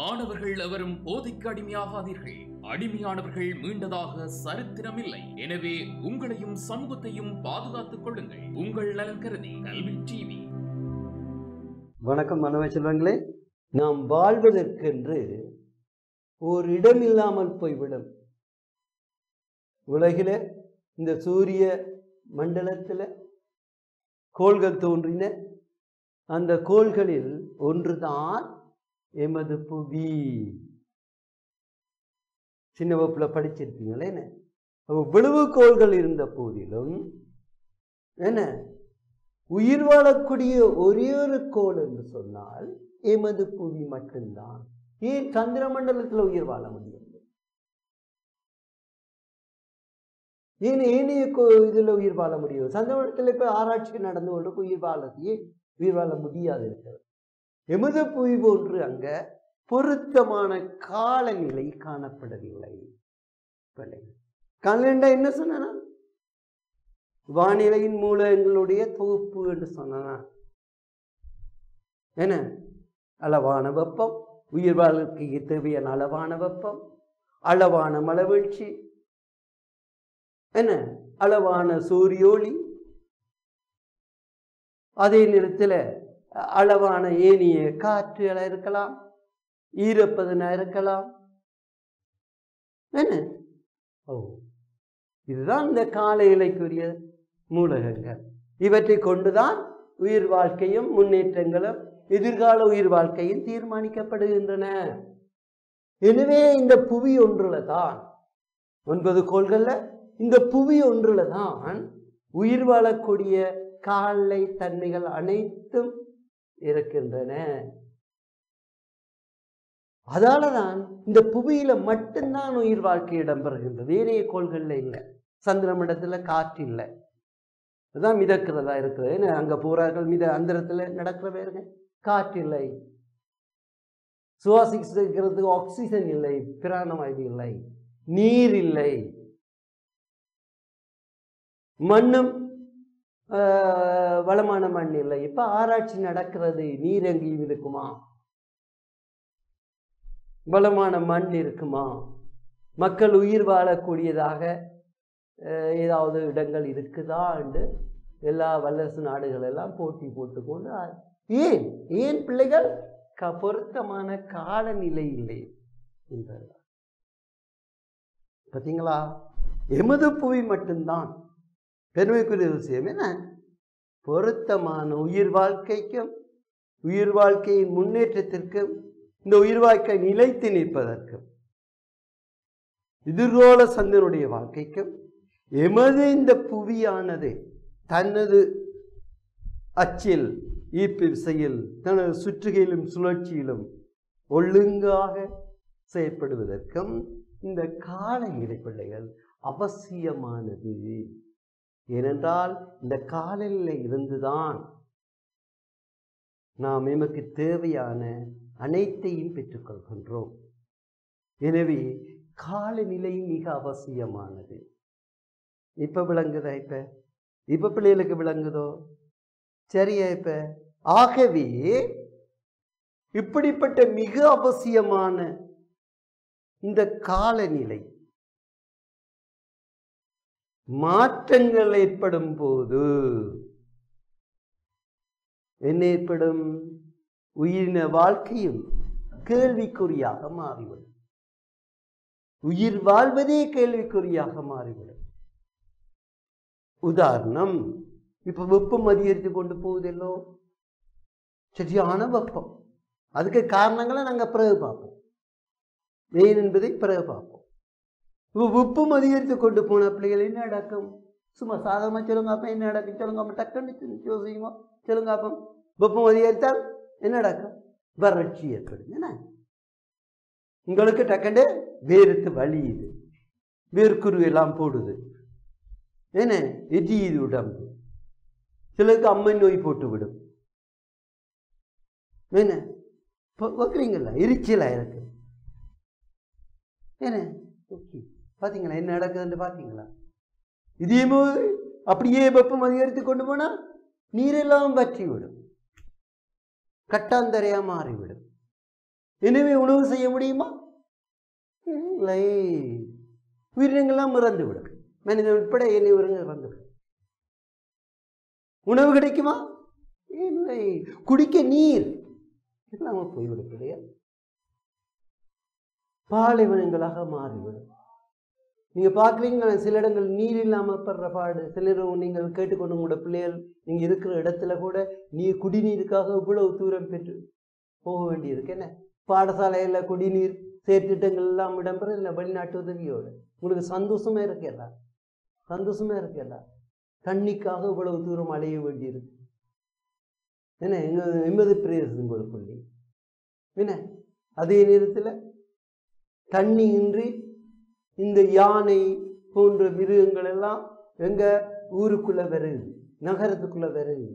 மாணவர்கள் எவரும் போதைக்கு அடிமையாகாதீர்கள். அடிமையானவர்கள் மீண்டதாக சரித்திரமில்லை. எனவே உங்களையும் சமூகத்தையும் பாதுகாத்துக் கொள்ளுங்கள். உங்கள் நலன் கருதி கல்வி டிவி. வணக்கம் மாணவ செல்வங்களே. நாம் வாழ்வதற்கென்று ஒரு இடம் இல்லாமல் போய்விடும் உலகில இந்த சூரிய மண்டலத்தில் கோள்கள் தோன்றின. அந்த கோள்களில் ஒன்றுதான் எமது புவி. சின்ன வகுப்புல படிச்சிருப்பீங்களே என்ன? இவ்வளவு கோள்கள் இருந்த போதிலும் என்ன? உயிர் வாழக்கூடிய ஒரே ஒரு கோள் என்று சொன்னால் எமது புவி மட்டும்தான். ஏன் சந்திர மண்டலத்தில் உயிர் வாழ முடியாது ஏன் ஏனைய கோ இதில் உயிர் வாழ முடியும் சந்திர மண்டலத்தில் இப்போ ஆராய்ச்சி நடந்து கொண்டு உயிர் வாழ ஏன் உயிர் வாழ முடியாது? இருக்கிறது எமத புவி போன்று அங்க பொருத்தமான காலநிலை காணப்படவில்லை. காலண்டா என்ன சொன்னா வானிலையின் மூலங்களுடைய தொகுப்பு என்று சொன்னா என்ன? அளவான வெப்பம் உயிர் வாழ்க்கைக்கு தேவையான அளவான வெப்பம் அளவான மலவீழ்ச்சி. என்ன? அளவான சூரியோளி அதே நேரத்தில் அளவான ஏனிய காற்றுகளாக இருக்கலாம் ஈரப்பதனா இருக்கலாம். என்ன? ஓ இதுதான் இந்த கால இலைக்குரிய மூலகங்கள் இவற்றை கொண்டுதான் உயிர் வாழ்க்கையும் முன்னேற்றங்களும் எதிர்கால உயிர் வாழ்க்கையும் தீர்மானிக்கப்படுகின்றன. எனவே இந்த புவி ஒன்றுல தான் ஒன்பது கோள்கள்ல இந்த புவி ஒன்றுல தான் உயிர் வாழக்கூடிய காலை தன்மைகள் அனைத்தும் இருக்கின்றன. அதாலதான் இந்த புவியில மட்டும்தான் உயிர் வாழ்க்கை இடம்பெறுகின்றது. ஏனைய கோள்கள்ல இல்லை. சந்திரமண்டத்துல காற்று இல்லை. அதுதான் மிதக்கிறதா இருக்கிறது. ஏன்னா அங்க போறார்கள் மித அந்தரத்துல நடக்கிற பேருங்க காற்று இல்லை. சுவாசிக்கிறதுக்கு ஆக்சிஜன் இல்லை. பிராணவாயு இல்லை. நீர் இல்லை. மண்ணும் வளமான மண் இல்லை. இப்போ ஆராய்ச்சி நடக்கிறது நீர் எங்கேயும் இருக்குமா? வளமான மண் இருக்குமா? மக்கள் உயிர் வாழக்கூடியதாக ஏதாவது இடங்கள் இருக்குதா என்று எல்லா வல்லரசு நாடுகள் எல்லாம் போட்டி போட்டுக்கொண்டு ஏன்? ஏன் பிள்ளைகள்? க பொருத்தமான காலநிலை இல்லை என்பதுதான். பார்த்தீங்களா எமது புவி மட்டும்தான். பெருமைக்குரிய விஷயம் என்ன? பொருத்தமான உயிர் வாழ்க்கைக்கும் உயிர் வாழ்க்கையின் முன்னேற்றத்திற்கும் இந்த உயிர் வாழ்க்கை நிலைத்து நிற்பதற்கும் எதிர்கோள சந்தனுடைய வாழ்க்கைக்கும் எமது இந்த புவியானது தனது அச்சில் ஈர்ப்பு விசையில் தனது சுற்றுகையிலும் சுழற்சியிலும் ஒழுங்காக செயற்படுவதற்கும் இந்த காலநிலை பிள்ளைகள் அவசியமானது. ஏனென்றால் இந்த காலையில் இருந்துதான் நாம் எமக்கு தேவையான அனைத்தையும் பெற்றுக்கொள்கின்றோம். எனவே காலநிலை மிக அவசியமானது. இப்போ விளங்குதா இப்போ? இப்ப பிள்ளைகளுக்கு விளங்குதோ? சரியா இப்போ? ஆகவே இப்படிப்பட்ட மிக அவசியமான இந்த காலநிலை மாற்றங்கள் ஏற்படும் போது என்ன ஏற்படும்? உயிரின வாழ்க்கையும் கேள்விக்குறியாக மாறிவிடும். உயிர் வாழ்வதே கேள்விக்குறியாக மாறிவிடும். உதாரணம் இப்ப வெப்பம் அதிகரித்து கொண்டு போகுதெல்லோ சரியான வெப்பம். அதுக்கு காரணங்களை நாங்கள் பிறகு பார்ப்போம். வெயில் என்பதை பிறகு பார்ப்போம். உப்பும் வெப்பம் அதிகரித்து கொண்டு போன பிள்ளைகள் என்ன அடக்கம்? சும்மா சாதாரணமாக சொல்லுங்காப்ப என்ன நடக்கும் சொல்லுங்காப்ப டக்குன்னு யோசிக்குமா சொல்லுங்காப்பம் அப்போ வெப்பம் அதிகரித்தால் என்ன அடக்கம்? வறட்சி ஏற்படும் என்ன? உங்களுக்கு டக்குண்டு வேர்த்து வலியுது வேர்க்குரு எல்லாம் போடுது. என்ன? எரியுது உடம்பு. சிலருக்கு அம்மன் நோய் போட்டு விடும் என்ன வைக்கிறீங்களா எரிச்சலாக இருக்கு. என்ன? ஓகே. பார்த்தீங்களா என்ன நடக்குதுன்னு பார்த்தீங்களா இதே மாதிரி அப்படியே வெப்பம் அதிகரித்து கொண்டு போனால் நீரெல்லாம் வற்றி விடும் கட்டாந்தரையாக மாறிவிடும். எனவே உணவு செய்ய முடியுமா? இல்லை. உயிரினங்கள்லாம் மறந்து விடும் மனிதன் உட்பட என்னை உயிரினங்கள் இறந்துவிடும். உணவு கிடைக்குமா? இல்லை. குடிக்க நீர். இல்லாமல் போய்விடும் இல்லையா? பாலைவனங்களாக மாறிவிடும். நீங்கள் பார்க்குறீங்க சில இடங்கள் நீர் இல்லாமல் படுற பாடு. சிலர் நீங்கள் கேட்டுக்கொண்டு உங்களோட பிள்ளைகள் நீங்கள் இருக்கிற இடத்துல கூட நீர் குடிநீருக்காக இவ்வளவு தூரம் பெற்று போக வேண்டியிருக்கு என்ன? பாடசாலையில் குடிநீர் செயற்திட்டங்கள் எல்லாம் இடம்பெற இல்லை வெளிநாட்டு உதவியோடு. உங்களுக்கு சந்தோஷமே இருக்கல சந்தோஷமே இருக்கல தண்ணிக்காக இவ்வளவு தூரம் அலைய வேண்டியிருக்கு என்ன? எங்கள் எமது பிரதேசம் ஒரு புள்ளி. என்ன? அதே நேரத்தில் தண்ணி இன்றி இந்த யானை போன்ற மிருகங்கள் எல்லாம் எங்க ஊருக்குள்ள வருது நகரத்துக்குள்ள வருது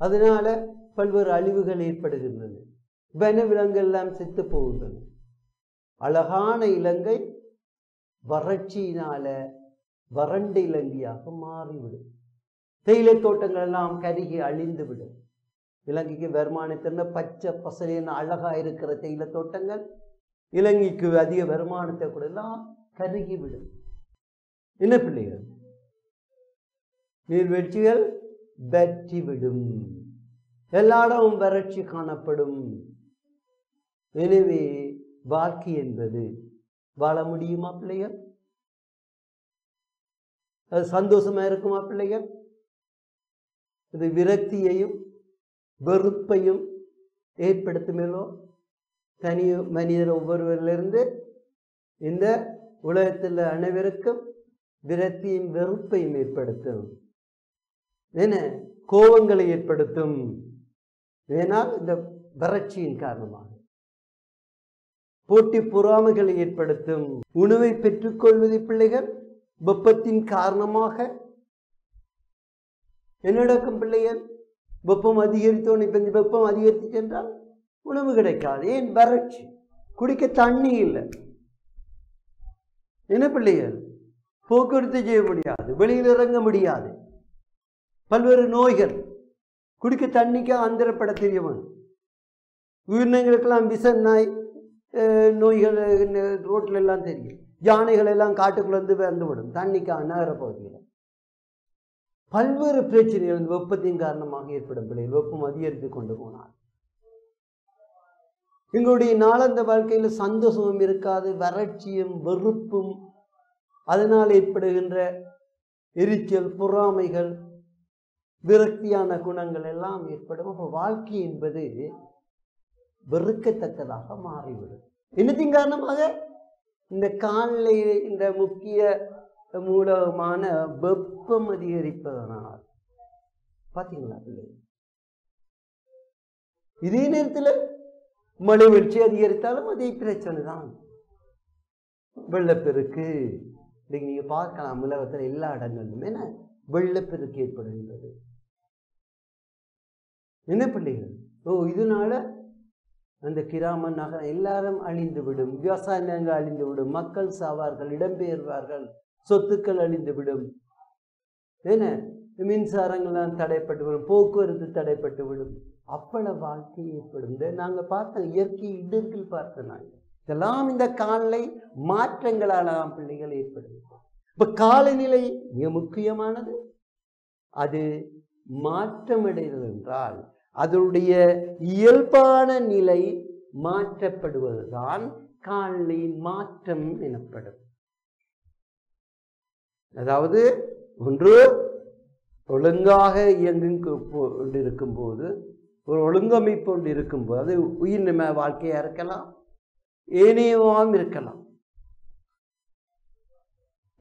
அதனால பல்வேறு அழிவுகள் ஏற்படுகின்றன. வன விலங்கு எல்லாம் செத்து போகின்றன. அழகான இலங்கை வறட்சியினால வறண்ட இலங்கையாக மாறிவிடும். தேயிலை தோட்டங்கள் எல்லாம் கருகி அழிந்து விடும் இலங்கைக்கு வருமானத்தின பச்சை பசலின அழகா இருக்கிற தேயிலை தோட்டங்கள் இலங்கைக்கு அதிக வருமானத்தை கூட எல்லாம் கருகிவிடும். என்ன பிள்ளைகள்? நீர்வீழ்ச்சிகள் வற்றி விடும் எல்லா இடமும் வறட்சி காணப்படும். எனவே வாழ்க்கை என்பது வாழ முடியுமா பிள்ளைகள்? அது சந்தோஷமா இருக்குமா பிள்ளைகள்? இது விரக்தியையும் வெறுப்பையும் ஏற்படுத்துமேலோ தனி மனிதர் ஒவ்வொருவரிலிருந்து இந்த உலகத்தில் அனைவருக்கும் விரக்தியும் வெறுப்பையும் ஏற்படுத்தும். என்ன கோபங்களை ஏற்படுத்தும். ஏனால் இந்த வறட்சியின் காரணமாக. போட்டி பொறாமைகளை ஏற்படுத்தும். உணவை பெற்றுக்கொள்வது பிள்ளைகள் வெப்பத்தின் காரணமாக. என்னடக்கும் பிள்ளைகள்? வெப்பம் அதிகரித்தோன்னு இப்போ இந்த வெப்பம் அதிகரித்து சென்றால் உணவு கிடைக்காது. ஏன்? வறட்சி. குடிக்க தண்ணி இல்லை. என்ன பிள்ளைகள் போக்குவரத்து செய்ய முடியாது வெளியில் இறங்க முடியாது. பல்வேறு நோய்கள் குடிக்க தண்ணிக்கு அந்தரப்பட தெரியவன் உயிரினங்களுக்கெல்லாம் விச நாய் அஹ், நோய்கள் ரோட்டில் எல்லாம் தெரியும். யானைகள் எல்லாம் காட்டுக்குள்ளேருந்து வந்துவிடும் தண்ணிக்காக நகர பகுதியில். பல்வேறு பிரச்சனைகள் வெப்பத்தின் காரணமாக ஏற்படும் பிள்ளைகள் வெப்பம் அதிகரித்து கொண்டு போனால் எங்களுடைய நாளந்த வாழ்க்கையில் சந்தோஷமும் இருக்காது வறட்சியும் வெறுப்பும். அதனால் ஏற்படுகின்ற எரிச்சல் பொறாமைகள் விரக்தியான குணங்கள் எல்லாம் ஏற்படும். அப்போ வாழ்க்கை என்பது வெறுக்கத்தக்கதாக மாறிவிடும். என்னத்தின் காரணமாக? இந்த காலநிலை இந்த முக்கிய மூலமான வெப்பம் அதிகரிப்பதனால். பார்த்தீங்களா பிள்ளை? இதே நேரத்தில் மழை வீழ்ச்சி அதிகரித்தாலும் அதே பிரச்சனை தான். வெள்ளப்பெருக்கு இன்னைக்கு நீங்க பார்க்கலாம் உலகத்தில் எல்லா இடங்களிலும் என்ன? வெள்ளப்பெருக்கு ஏற்படுகின்றது. என்ன பிள்ளைகள் ஓ இதனால அந்த கிராம நகரம் எல்லாரும் அழிந்து விடும் விவசாய நிலங்கள் அழிந்து விடும் மக்கள் சாவார்கள் இடம்பெயர்வார்கள். சொத்துக்கள் அழிந்து விடும் என்ன? மின்சாரங்கள்லாம் தடைப்பட்டு விடும். போக்குவரத்து தடைப்பட்டு விடும். அப்பள வாழ்க்கை ஏற்படும். இந்த நாங்க பார்த்தோம் இயற்கை இடர்கள் பார்த்தோம் நாங்கள் இதெல்லாம் இந்த காலை மாற்றங்களால் தான் பிள்ளைகள் ஏற்படும் இப்போ காலநிலை மிக முக்கியமானது. அது மாற்றமடைகிறது என்றால் அதனுடைய இயல்பான நிலை மாற்றப்படுவதுதான் காலநிலை மாற்றம் எனப்படும். அதாவது ஒன்று ஒழுங்காக இயங்கும் கொண்டிருக்கும் போது ஒரு ஒழுங்கமைப்பு ஒன்று இருக்கும்போது அது உயிர்நிம வாழ்க்கையா இருக்கலாம் ஏனையவாம் இருக்கலாம்.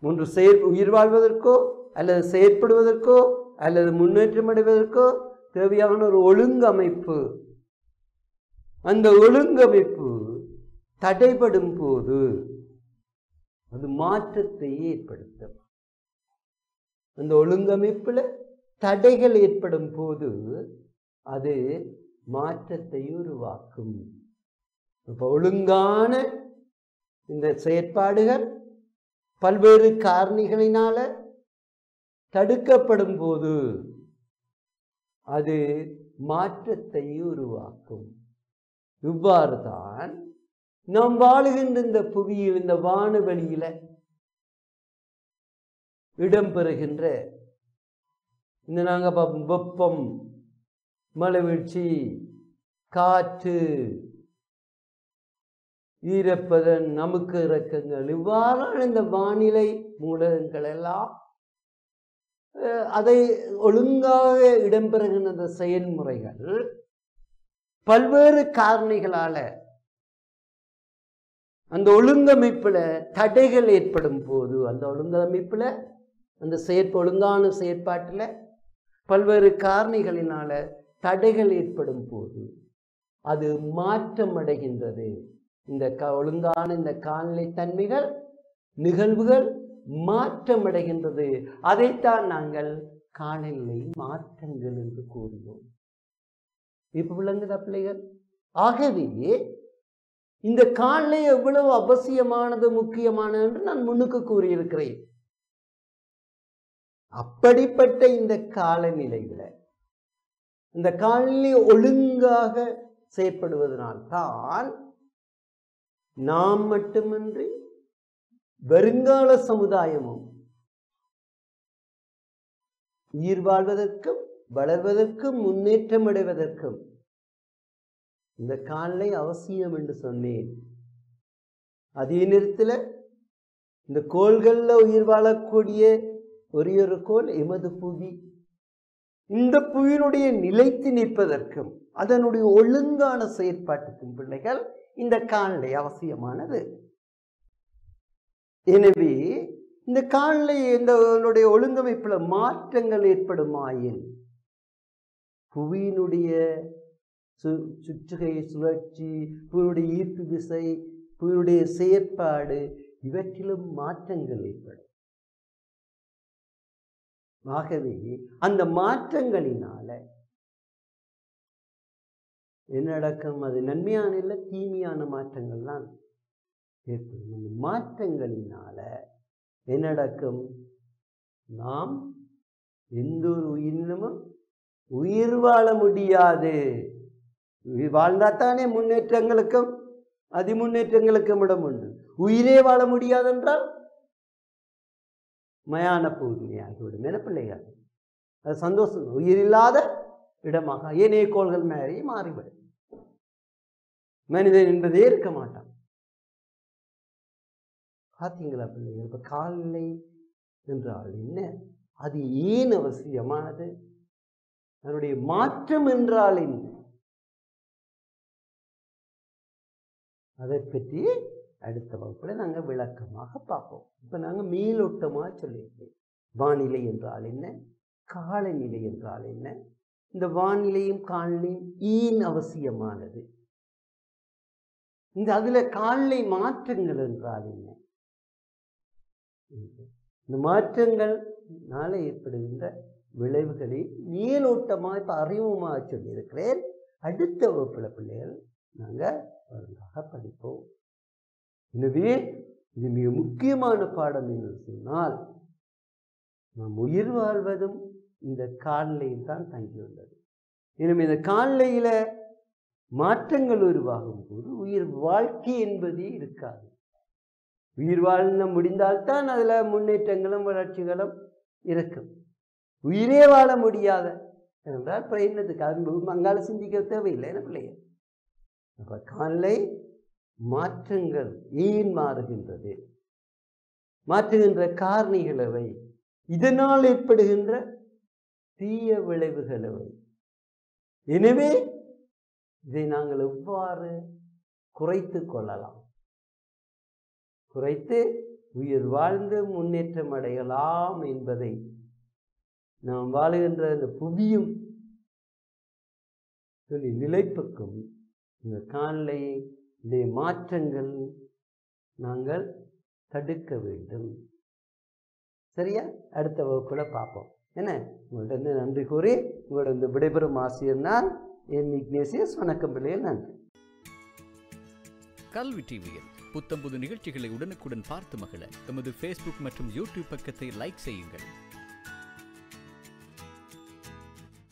ஒன்று செயற் உயிர் வாழ்வதற்கோ அல்லது செயற்படுவதற்கோ அல்லது முன்னேற்றம் அடைவதற்கோ தேவையான ஒரு ஒழுங்கமைப்பு. அந்த ஒழுங்கமைப்பு தடைபடும் போது அது மாற்றத்தை ஏற்படுத்தும். அந்த ஒழுங்கமைப்பில் தடைகள் ஏற்படும் போது அது மாற்றத்தை உருவாக்கும். இப்போ ஒழுங்கான இந்த செயற்பாடுகள் பல்வேறு காரணிகளினால தடுக்கப்படும் போது அது மாற்றத்தை உருவாக்கும். இவ்வாறு தான் நாம் வாழுகின்ற இந்த புவியில் இந்த வானவெளியில இடம்பெறுகின்ற இந்த நாங்கள் வெப்பம். மலைவீழ்ச்சி காற்று ஈரப்பதன் நமக்கு இறக்கங்கள் இவ்வாறான இந்த வானிலை மூலகங்கள் எல்லாம் அதை ஒழுங்காக இடம்பெறுகின்ற அந்த செயல்முறைகள் பல்வேறு காரணிகளால அந்த ஒழுங்கமைப்பில் தடைகள் ஏற்படும் போது அந்த ஒழுங்கமைப்பில் அந்த செயற்ப ஒழுங்கான செயற்பாட்டில் பல்வேறு காரணிகளினால தடைகள் ஏற்படும் போது அது மாற்றம் அடைகின்றது இந்த க ஒழுங்கான இந்த காலநிலை தன்மைகள் நிகழ்வுகள் மாற்றம் அடைகின்றது அதைத்தான் நாங்கள் காலநிலை மாற்றங்கள் என்று கூறுவோம். இப்ப விளங்குதா பிள்ளைகள்? ஆகவே இந்த காலநிலை எவ்வளவு அவசியமானது முக்கியமானது என்று நான் முன்னுக்கு கூறியிருக்கிறேன். அப்படிப்பட்ட இந்த காலநிலையில இந்த காலநிலை ஒழுங்காக செயற்படுவதனால் தான் நாம் மட்டுமின்றி வருங்கால சமுதாயமும் உயிர் வாழ்வதற்கும் வளர்வதற்கும் முன்னேற்றம் அடைவதற்கும் இந்த காலை அவசியம் என்று சொன்னேன். அதே நேரத்தில் இந்த கோள்களில் உயிர் வாழக்கூடிய ஒரே ஒரு கோள் எமது புவி. இந்த புவியினுடைய நிலைத்து நிற்பதற்கும் அதனுடைய ஒழுங்கான செயற்பாட்டுக்கும் பிள்ளைகள் இந்த காலநிலை அவசியமானது. எனவே இந்த காலநிலை இந்த ஒழுங்கமைப்பில் மாற்றங்கள் ஏற்படுமாயின் புவியினுடைய சு சுற்றுகை சுழற்சி புவியுடைய ஈர்ப்பு விசை புவியுடைய செயற்பாடு இவற்றிலும் மாற்றங்கள் ஏற்படும். ஆகவே அந்த மாற்றங்களினால என்ன நடக்கும்? அது நன்மையான இல்லை தீமையான மாற்றங்கள் தான் ஏற்படும். அந்த மாற்றங்களினால என்ன நடக்கும்? நாம் எந்த ஒரு உயிரினமும் உயிர் வாழ முடியாது. உயிர் வாழ்ந்தால் தானே முன்னேற்றங்களுக்கும் அதிமுன்னேற்றங்களுக்கும் இடம் உண்டு. உயிரே வாழ முடியாதென்றால் மயான பூமியாகிவிடும் என பிள்ளைகள். அது சந்தோஷம் உயிரில்லாத இடமாக ஏனைய கோள்கள் மாறி மாறிவிடும். மனிதன் என்பதே இருக்க மாட்டான். பார்த்தீங்களா பிள்ளைகள்? இப்போ காலை என்றால் என்ன? அது ஏன் அவசியமானது? அதனுடைய மாற்றம் என்றால் என்ன? அதை பற்றி அடுத்த வகுப்பில் நாங்கள் விளக்கமாக பார்ப்போம். இப்போ நாங்கள் மேலோட்டமாக சொல்லியிருக்கோம் வானிலை என்றால் என்ன? காலநிலை என்றால் என்ன? இந்த வானிலையும் காலநிலையும் ஏன் அவசியமானது? இந்த அதில் காலநிலை மாற்றங்கள் என்றால் என்ன? இந்த மாற்றங்கள்னால ஏற்படுகின்ற விளைவுகளை மேலோட்டமாக இப்போ அறிமுகமாக சொல்லியிருக்கிறேன். அடுத்த வகுப்பில் பிள்ளைகள் நாங்கள் ஒழுங்காக படிப்போம். எனவே இது மிக முக்கியமான பாடம் என்று சொன்னால் நாம் உயிர் வாழ்வதும் இந்த கால்நிலையில் தான் தங்கியுள்ளது எனவே இந்த கால்நிலையில மாற்றங்கள் உருவாகும் போது உயிர் வாழ்க்கை என்பதே இருக்காது. உயிர் வாழ்ந்த முடிந்தால்தான் அதில் முன்னேற்றங்களும் வளர்ச்சிகளும் இருக்கும். உயிரே வாழ முடியாத என்றால் அப்புறம் என்னதுக்கு அங்கால சிந்திக்க தேவையில்லை என்ன பிள்ளைங்க? அப்போ காலை மாற்றங்கள் ஏன் மாறுகின்றது? மாற்றுகின்ற காரணிகள் அவை இதனால் ஏற்படுகின்ற தீய விளைவுகள் அவை எனவே இதை நாங்கள் எவ்வாறு குறைத்து கொள்ளலாம்? குறைத்து உயிர் வாழ்ந்து முன்னேற்றம் அடையலாம் என்பதை நாம் வாழுகின்ற இந்த புவியும் சொல்லி நிலைப்புக்கும் இந்த காலையை இந்த மாற்றங்கள் நாங்கள் தடுக்க வேண்டும். சரியா? அடுத்த வகுப்புல பார்ப்போம். என்ன? உங்கள்ட்ட இருந்து நன்றி கூறி உங்களோட இந்த விடைபெறும் ஆசிரியர் நான் என் இக்னேசியஸ். வணக்கம் பிள்ளைகள் நன்றி. கல்வி டிவியில் புத்தம்புது நிகழ்ச்சிகளை உடனுக்குடன் பார்த்து மகிழ எமது ஃபேஸ்புக் மற்றும் யூடியூப் பக்கத்தை லைக் செய்யுங்கள்.